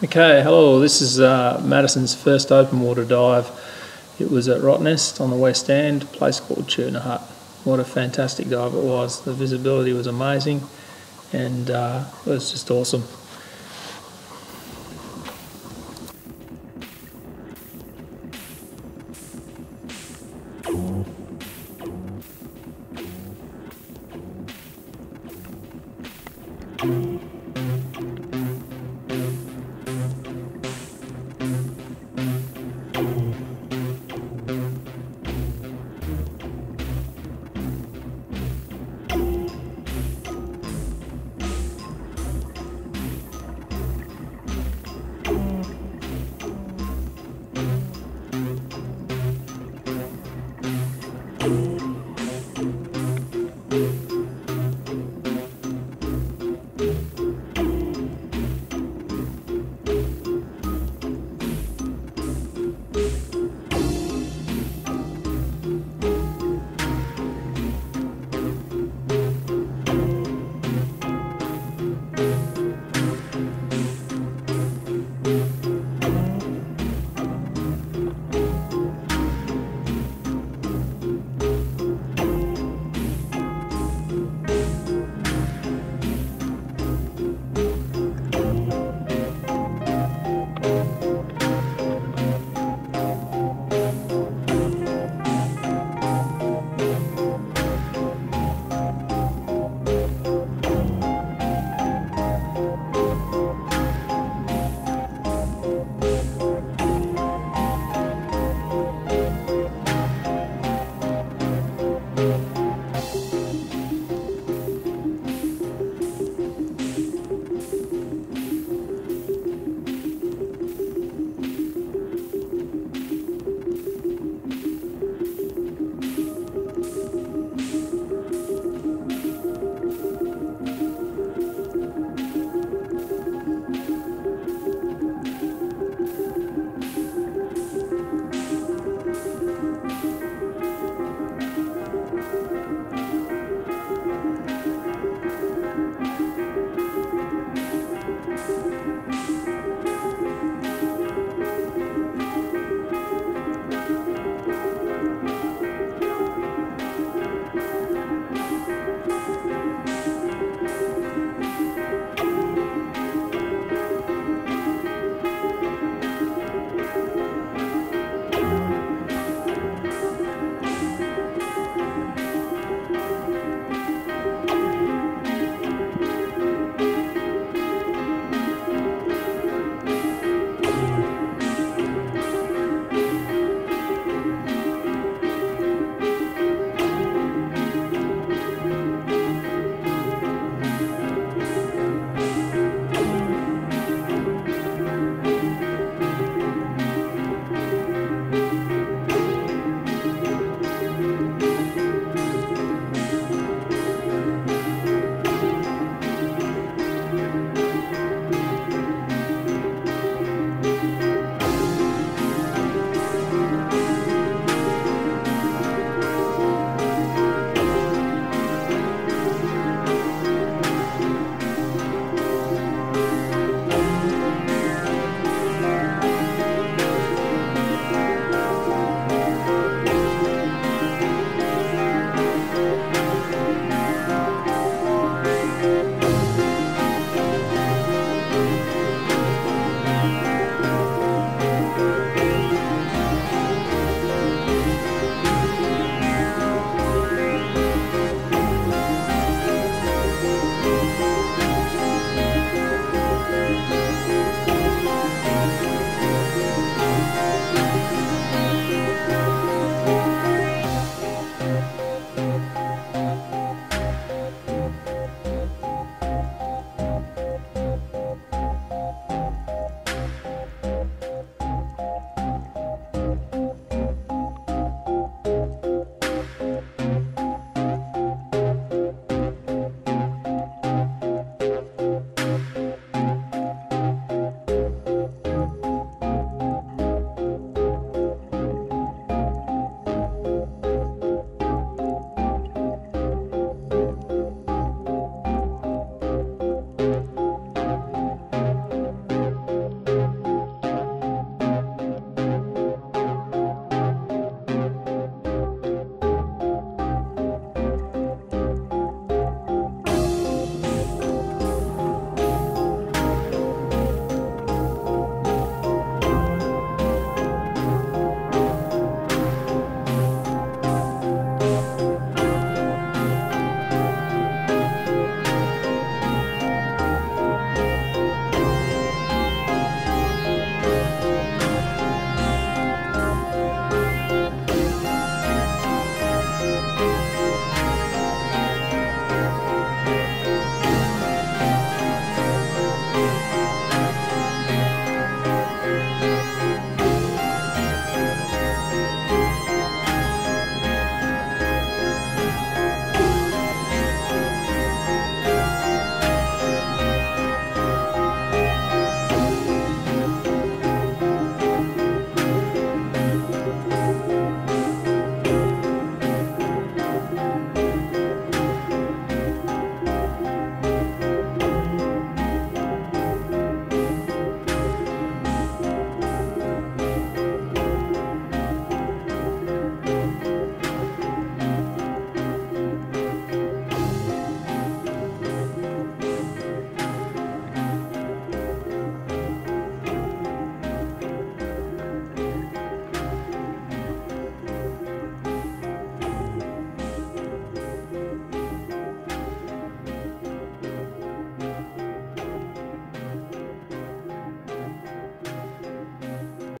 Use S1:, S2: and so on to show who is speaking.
S1: Okay, hello. This is uh, Madison's first open water dive. It was at Rottnest on the west end, place called Tuna Hut. What a fantastic dive it was. The visibility was amazing and uh, it was just awesome.